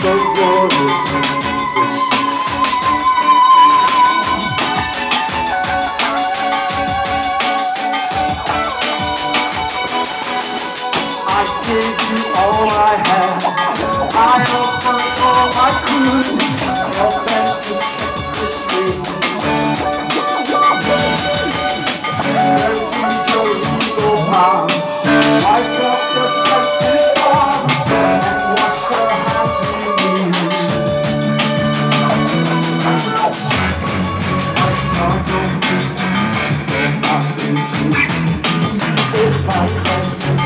I gave you all I had. I offered all I could. my friend.